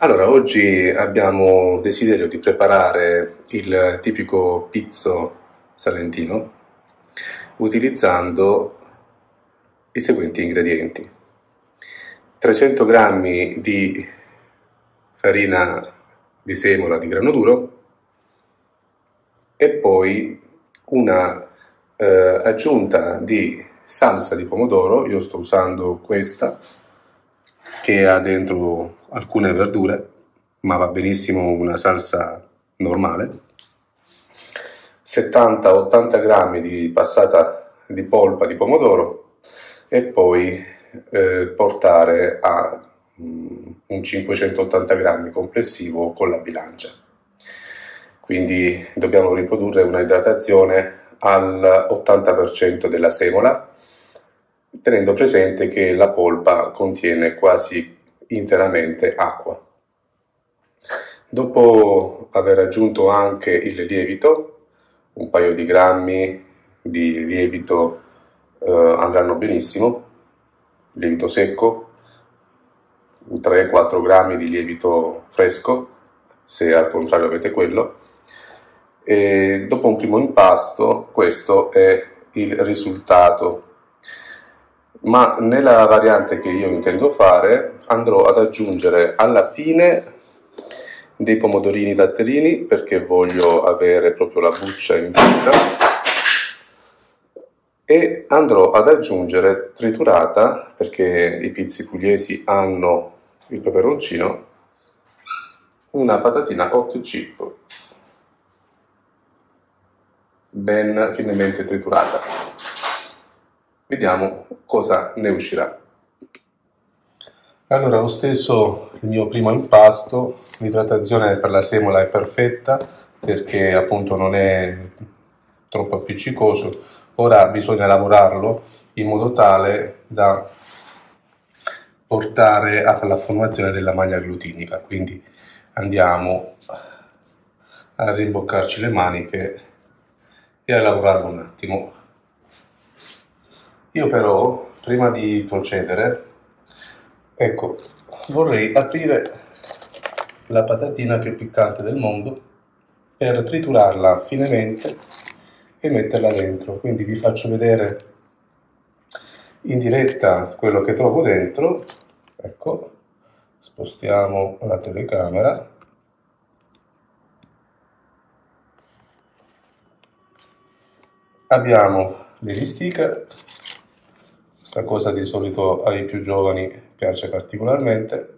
Allora, oggi abbiamo desiderio di preparare il tipico pizzo salentino utilizzando i seguenti ingredienti. 300 g di farina di semola di grano duro e poi una eh, aggiunta di salsa di pomodoro, io sto usando questa che ha dentro alcune verdure, ma va benissimo una salsa normale, 70-80 grammi di passata di polpa di pomodoro e poi eh, portare a um, un 580 grammi complessivo con la bilancia. Quindi dobbiamo riprodurre una idratazione al 80% della semola, tenendo presente che la polpa contiene quasi interamente acqua. Dopo aver aggiunto anche il lievito, un paio di grammi di lievito eh, andranno benissimo, lievito secco, 3-4 grammi di lievito fresco, se al contrario avete quello, e dopo un primo impasto questo è il risultato ma nella variante che io intendo fare andrò ad aggiungere alla fine dei pomodorini datterini perché voglio avere proprio la buccia in vita e andrò ad aggiungere triturata perché i pizzi pugliesi hanno il peperoncino una patatina hot chip ben finemente triturata vediamo cosa ne uscirà. Allora, ho steso il mio primo impasto, l'idratazione per la semola è perfetta perché appunto non è troppo appiccicoso, ora bisogna lavorarlo in modo tale da portare alla formazione della maglia glutinica, quindi andiamo a rimboccarci le maniche e a lavorarlo un attimo. Io però, prima di procedere, ecco, vorrei aprire la patatina più piccante del mondo per triturarla finemente e metterla dentro. Quindi vi faccio vedere in diretta quello che trovo dentro. Ecco, spostiamo la telecamera. Abbiamo degli sticker questa cosa di solito ai più giovani piace particolarmente.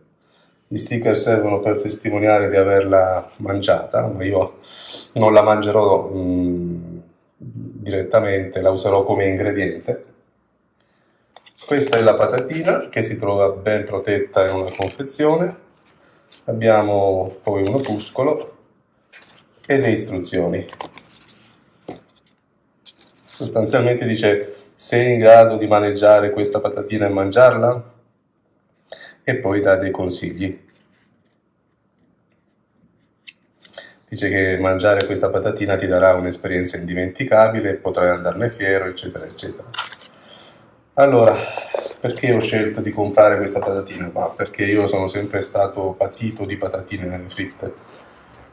Gli sticker servono per testimoniare di averla mangiata, ma io non la mangerò mh, mm, direttamente, la userò come ingrediente. Questa è la patatina che si trova ben protetta in una confezione. Abbiamo poi un opuscolo e le istruzioni. Sostanzialmente dice sei in grado di maneggiare questa patatina e mangiarla? E poi dà dei consigli. Dice che mangiare questa patatina ti darà un'esperienza indimenticabile, potrai andarne fiero, eccetera, eccetera. Allora, perché ho scelto di comprare questa patatina? Ma perché io sono sempre stato patito di patatine fritte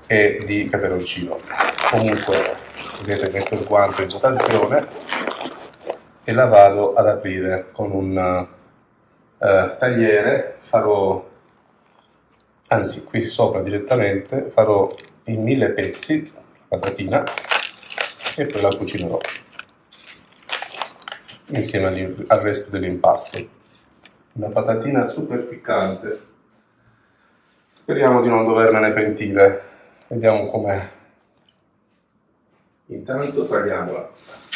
e di peperoncino. Comunque, vedete, metto il guanto in votazione e la vado ad aprire con un eh, tagliere, farò, anzi qui sopra direttamente, farò in mille pezzi la patatina e poi la cucinerò insieme al resto dell'impasto. Una patatina super piccante. Speriamo di non doverne pentire. Vediamo com'è. Intanto tagliamola.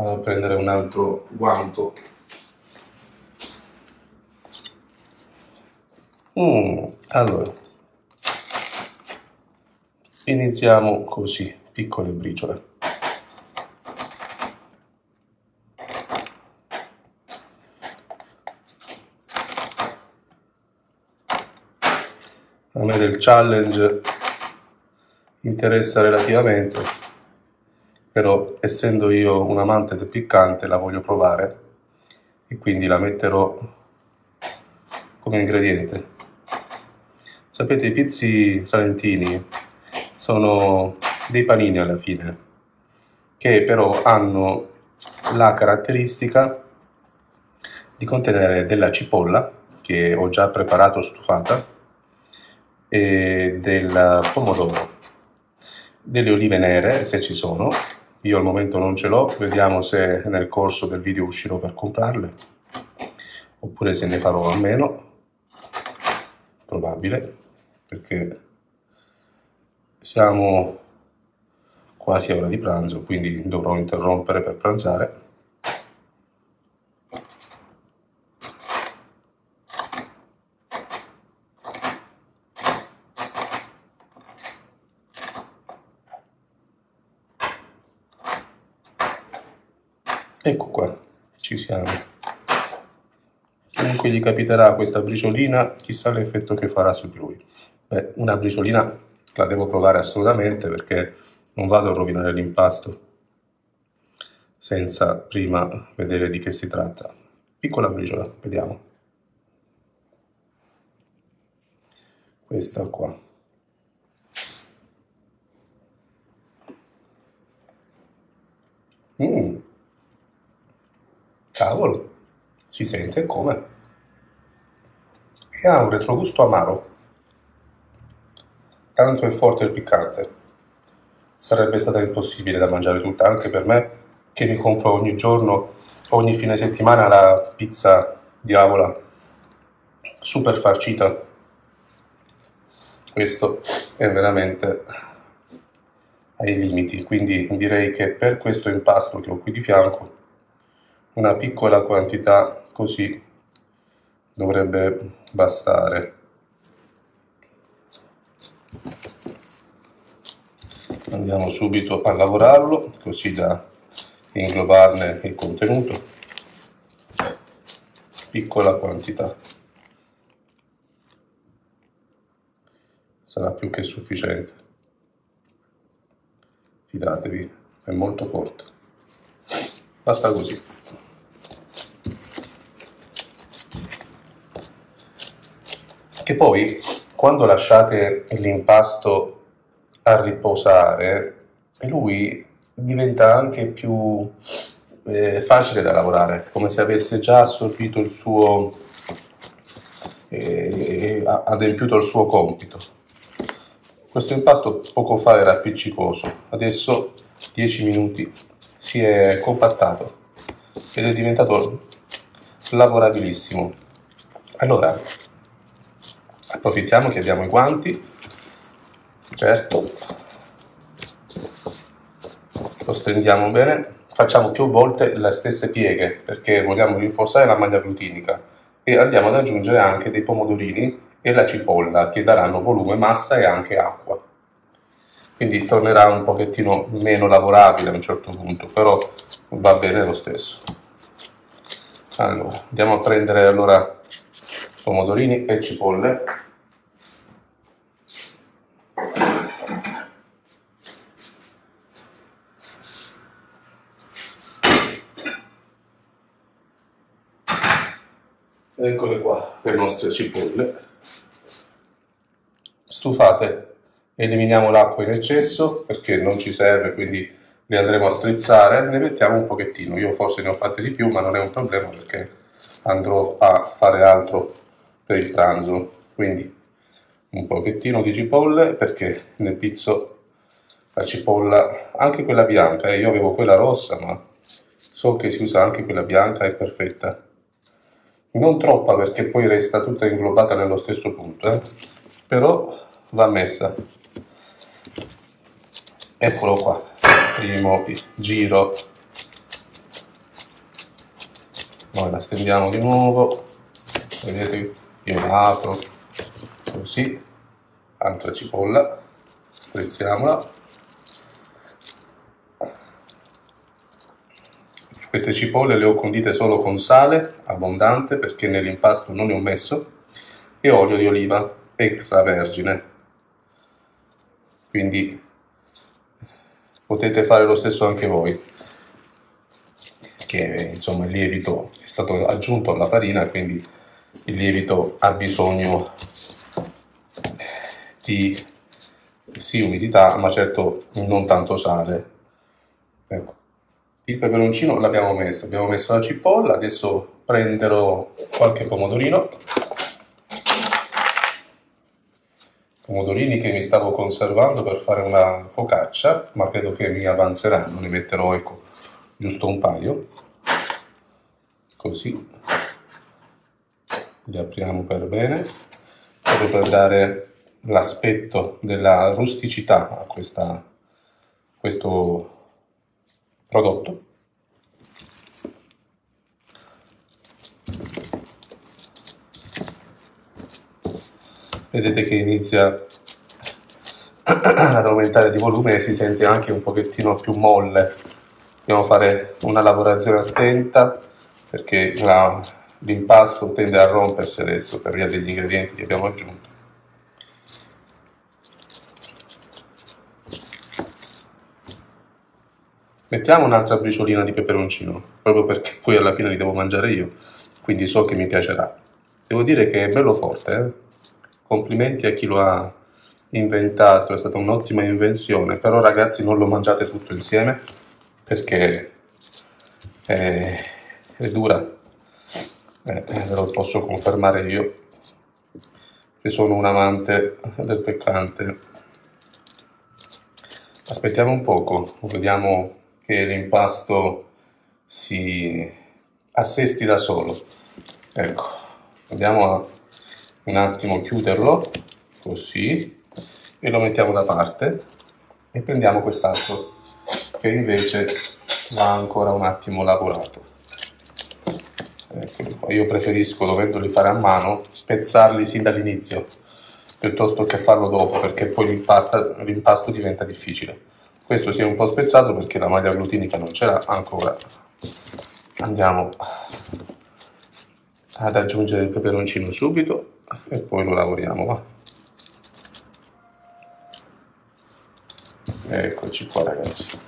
Vado a prendere un altro guanto. Mm, allora. Iniziamo così piccole briciole. A me del challenge interessa relativamente però essendo io un amante del piccante la voglio provare e quindi la metterò come ingrediente. Sapete, i pizzi salentini sono dei panini alla fine, che però hanno la caratteristica di contenere della cipolla, che ho già preparato stufata, e del pomodoro, delle olive nere se ci sono, io al momento non ce l'ho, vediamo se nel corso del video uscirò per comprarle, oppure se ne farò a meno, probabile, perché siamo quasi a ora di pranzo, quindi dovrò interrompere per pranzare. Ecco qua, ci siamo. Chiunque gli capiterà questa briciolina, chissà l'effetto che farà su di lui. Beh, una briciolina la devo provare assolutamente perché non vado a rovinare l'impasto senza prima vedere di che si tratta. Piccola briciola, vediamo. Questa qua. Mmm. Cavolo, si sente come. E ha un retrogusto amaro. Tanto è forte il piccante. Sarebbe stata impossibile da mangiare tutta, anche per me, che mi compro ogni giorno, ogni fine settimana la pizza diavola super farcita. Questo è veramente ai limiti, quindi direi che per questo impasto che ho qui di fianco una piccola quantità così dovrebbe bastare. Andiamo subito a lavorarlo così da inglobarne il contenuto. Piccola quantità. Sarà più che sufficiente. Fidatevi, è molto forte. Basta così. Che poi quando lasciate l'impasto a riposare, lui diventa anche più eh, facile da lavorare, come se avesse già assorbito il suo, eh, adempiuto il suo compito. Questo impasto poco fa era appiccicoso, adesso 10 minuti si è compattato ed è diventato lavorabilissimo. Allora, approfittiamo che abbiamo i guanti. Certo. Lo stendiamo bene. Facciamo più volte le stesse pieghe perché vogliamo rinforzare la maglia glutinica. E andiamo ad aggiungere anche dei pomodorini e la cipolla che daranno volume, massa e anche acqua. Quindi tornerà un pochettino meno lavorabile a un certo punto però va bene lo stesso. Allora andiamo a prendere allora pomodorini e cipolle Eccole qua le nostre cipolle. Stufate, eliminiamo l'acqua in eccesso perché non ci serve, quindi le andremo a strizzare. Ne mettiamo un pochettino. Io forse ne ho fatte di più, ma non è un problema perché andrò a fare altro per il pranzo. Quindi un pochettino di cipolle perché nel pizzo la cipolla, anche quella bianca, eh, io avevo quella rossa, ma so che si usa anche quella bianca, è perfetta non troppa perché poi resta tutta inglobata nello stesso punto, eh? però va messa. Eccolo qua, primo giro. Noi la stendiamo di nuovo, vedete, io la apro così, altra cipolla, sprizziamola Queste cipolle le ho condite solo con sale abbondante perché nell'impasto non ne ho messo e olio di oliva extravergine. Quindi potete fare lo stesso anche voi. che insomma il lievito è stato aggiunto alla farina, quindi il lievito ha bisogno di sì umidità, ma certo non tanto sale. Ecco. Il peperoncino l'abbiamo messo, abbiamo messo la cipolla, adesso prenderò qualche pomodorino. Pomodorini che mi stavo conservando per fare una focaccia, ma credo che mi avanzeranno, ne metterò ecco, giusto un paio, così, li apriamo per bene, proprio per dare l'aspetto della rusticità a questa, questo prodotto. vedete che inizia ad aumentare di volume e si sente anche un pochettino più molle. Dobbiamo fare una lavorazione attenta perché la, l'impasto tende a rompersi adesso per via degli ingredienti che abbiamo aggiunto. Mettiamo un'altra briciolina di peperoncino, proprio perché poi alla fine li devo mangiare io, quindi so che mi piacerà. Devo dire che è bello forte, eh? complimenti a chi lo ha inventato, è stata un'ottima invenzione, però ragazzi non lo mangiate tutto insieme perché è, è dura, eh, ve lo posso confermare io, che sono un amante del peccante. Aspettiamo un poco, vediamo che l'impasto si assesti da solo. Ecco, andiamo a un attimo chiuderlo così e lo mettiamo da parte e prendiamo quest'altro che invece va ancora un attimo lavorato io preferisco dovendoli fare a mano spezzarli sin dall'inizio piuttosto che farlo dopo perché poi l'impasto, l'impasto diventa difficile. Questo si è un po' spezzato perché la maglia glutinica non ce l'ha ancora. Andiamo ad aggiungere il peperoncino subito e poi lo lavoriamo va. eccoci qua ragazzi.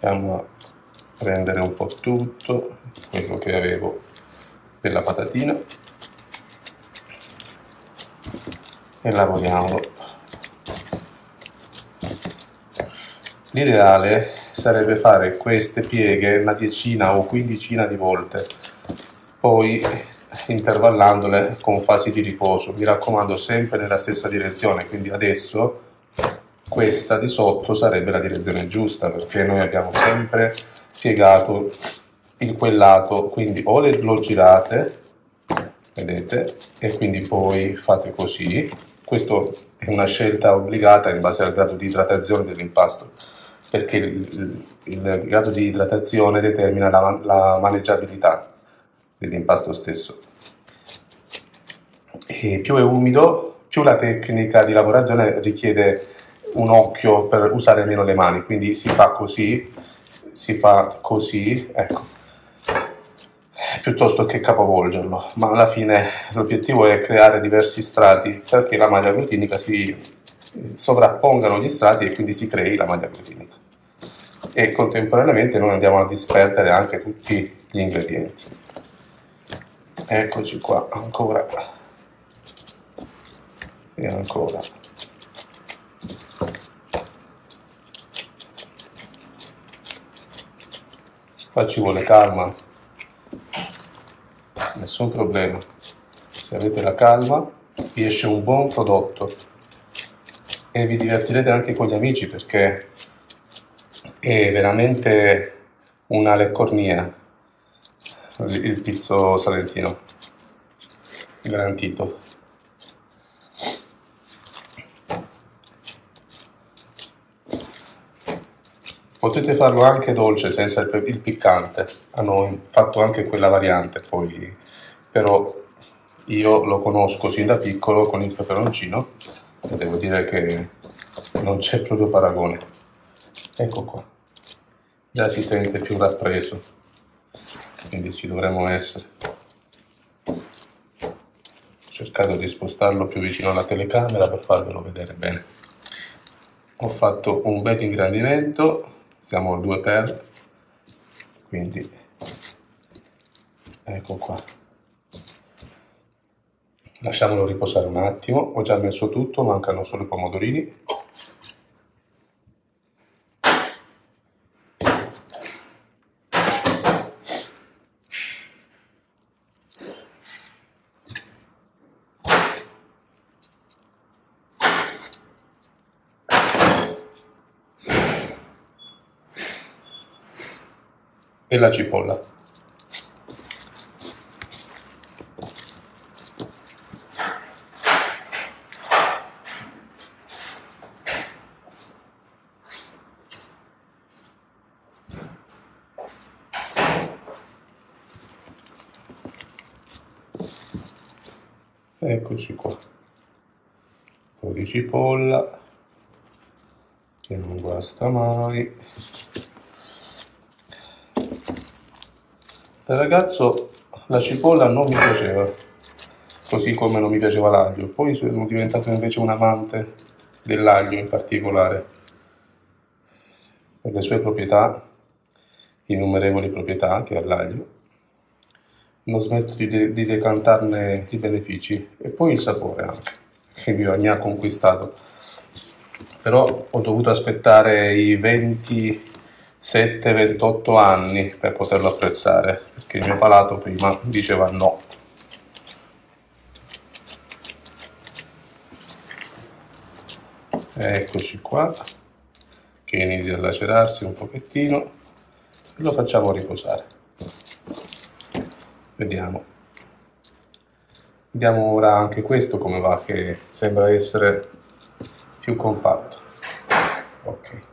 Andiamo a prendere un po' tutto quello che avevo della patatina e lavoriamolo l'ideale sarebbe fare queste pieghe una decina o quindicina di volte poi intervallandole con fasi di riposo. Mi raccomando sempre nella stessa direzione, quindi adesso questa di sotto sarebbe la direzione giusta perché noi abbiamo sempre piegato il quel lato, quindi o le, lo girate, vedete, e quindi poi fate così. Questo è una scelta obbligata in base al grado di idratazione dell'impasto, perché il, il, il grado di idratazione determina la, la maneggiabilità dell'impasto stesso. E più è umido, più la tecnica di lavorazione richiede un occhio per usare meno le mani, quindi si fa così, si fa così, ecco, piuttosto che capovolgerlo, ma alla fine l'obiettivo è creare diversi strati perché la maglia glutinica si sovrappongano gli strati e quindi si crei la maglia glutinica. E contemporaneamente noi andiamo a disperdere anche tutti gli ingredienti. Eccoci qua, ancora e ancora. Qua ci vuole calma, nessun problema. Se avete la calma, vi esce un buon prodotto. E vi divertirete anche con gli amici perché è veramente una leccornia il pizzo salentino garantito potete farlo anche dolce senza il, il piccante. Hanno fatto anche quella variante poi però io lo conosco sin da piccolo con il peperoncino e devo dire che non c'è proprio paragone. Ecco qua. Già si sente più rappreso quindi ci dovremmo essere. Ho cercato di spostarlo più vicino alla telecamera per farvelo vedere bene. Ho fatto un bel ingrandimento siamo al 2 per. Quindi ecco qua. Lasciamolo riposare un attimo. Ho già messo tutto mancano solo i pomodorini e la cipolla. Eccoci qua, un po' di cipolla che non guasta mai. Da ragazzo la cipolla non mi piaceva, così come non mi piaceva l'aglio. Poi sono diventato invece un amante dell'aglio in particolare, per le sue proprietà, innumerevoli proprietà che ha l'aglio. Non smetto di, de- di decantarne i benefici e poi il sapore anche, che mi ha conquistato. Però ho dovuto aspettare i 20 7-28 anni per poterlo apprezzare, perché il mio palato prima diceva no. Eccoci qua, che inizia a lacerarsi un pochettino e lo facciamo riposare. Vediamo. Vediamo ora anche questo come va, che sembra essere più compatto. Ok.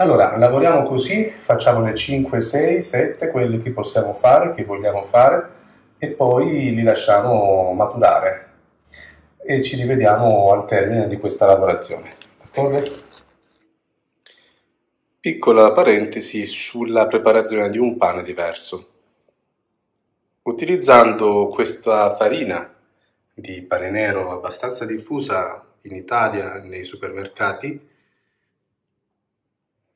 Allora, lavoriamo così, facciamone 5, 6, 7, quelli che possiamo fare, che vogliamo fare, e poi li lasciamo maturare e ci rivediamo al termine di questa lavorazione. D'accordo? Piccola parentesi sulla preparazione di un pane diverso. Utilizzando questa farina di pane nero abbastanza diffusa in Italia nei supermercati,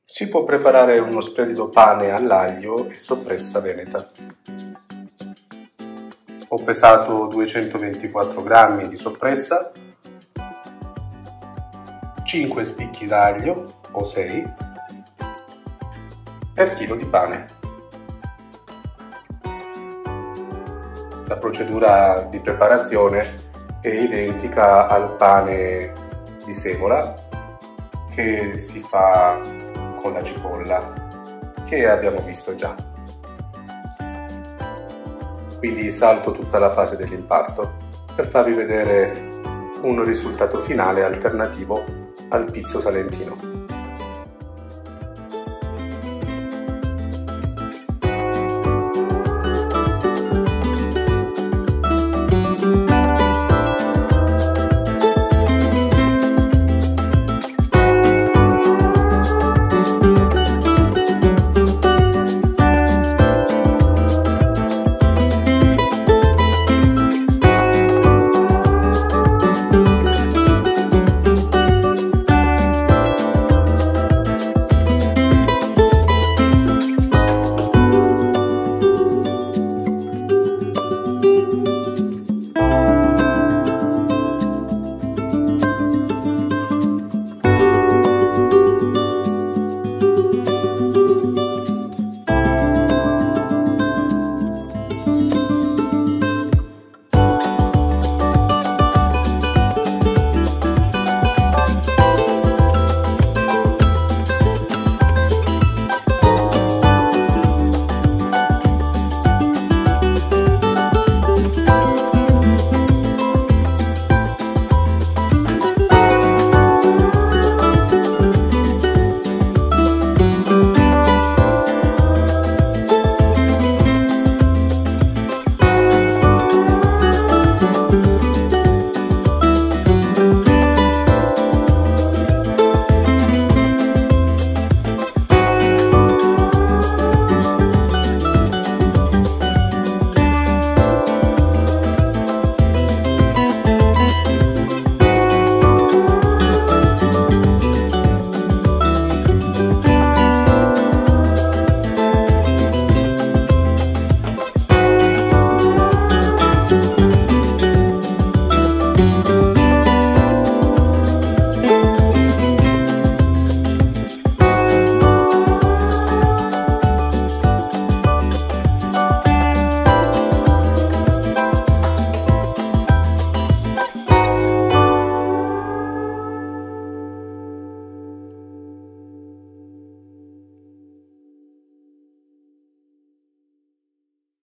si può preparare uno splendido pane all'aglio e soppressa veneta. Ho pesato 224 g di soppressa, 5 spicchi d'aglio o 6 per chilo di pane. La procedura di preparazione è identica al pane di semola che si fa con la cipolla che abbiamo visto già. Quindi salto tutta la fase dell'impasto per farvi vedere un risultato finale alternativo al pizzo salentino.